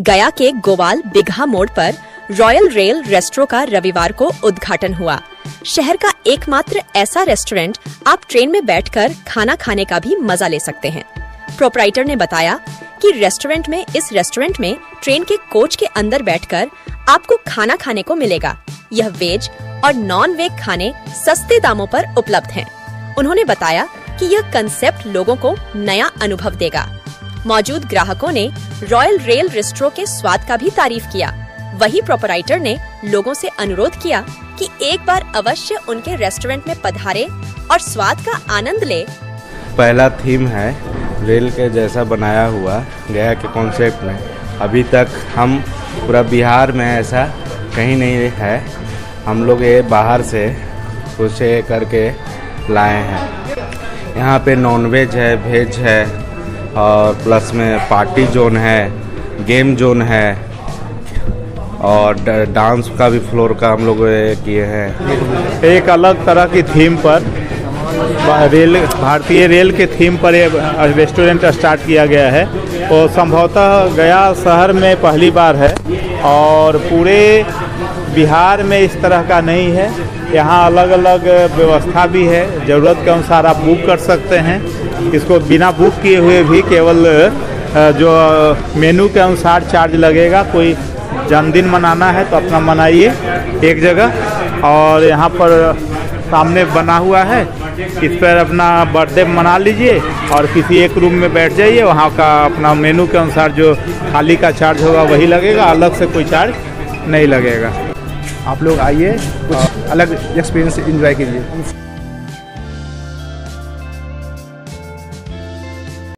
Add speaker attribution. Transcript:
Speaker 1: गया के गोवाल बिघा मोड़ पर रॉयल रेल रेस्टोरों का रविवार को उद्घाटन हुआ। शहर का एकमात्र ऐसा रेस्टोरेंट आप ट्रेन में बैठकर खाना खाने का भी मज़ा ले सकते हैं। प्रोपराइटर ने बताया कि रेस्टोरेंट में, इस रेस्टोरेंट में ट्रेन के कोच के अंदर बैठकर आपको खाना खाने को मिलेगा। यह वेज और नॉन वेज खाने सस्ते दामों पर उपलब्ध हैं। उन्होंने बताया कि यह कंसेप्ट लोगों को नया अनुभव देगा। मौजूद ग्राहकों ने रॉयल रेल रेस्ट्रो के स्वाद का भी तारीफ़ किया। वही प्रोपराइटर ने लोगों से अनुरोध किया कि एक बार अवश्य उनके रेस्टोरेंट में पधारे और स्वाद का आनंद ले।
Speaker 2: पहला थीम है रेल के जैसा बनाया हुआ गया के कॉन्सेप्ट में। अभी तक हम पूरा बिहार में ऐसा कहीं नहीं है। हम लोग ये बाहर से कुछ करके लाए हैं। यहाँ पे नॉनवेज है वेज है और प्लस में पार्टी जोन है, गेम जोन है, और डांस का भी फ्लोर का हम लोग किए हैं।
Speaker 3: एक अलग तरह की थीम पर रेल, भारतीय रेल के थीम पर ये रेस्टोरेंट स्टार्ट किया गया है। और संभवतः गया शहर में पहली बार है, और पूरे बिहार में इस तरह का नहीं है। यहाँ अलग अलग व्यवस्था भी है। ज़रूरत के अनुसार आप बुक कर सकते हैं। इसको बिना बुक किए हुए भी केवल जो मेनू के अनुसार चार्ज लगेगा। कोई जन्मदिन मनाना है तो अपना मनाइए एक जगह। और यहाँ पर सामने बना हुआ है। इस पर अपना बर्थडे मना लीजिए और किसी एक रूम में बैठ जाइए। वहाँ का अपना मेनू के अनुसार जो थाली का चार्ज होगा वही लगेगा। अलग से कोई चार्ज नहीं लगेगा।
Speaker 4: आप लोग आइए कुछ अलग एक्सपीरियंस एंजॉय कीजिए।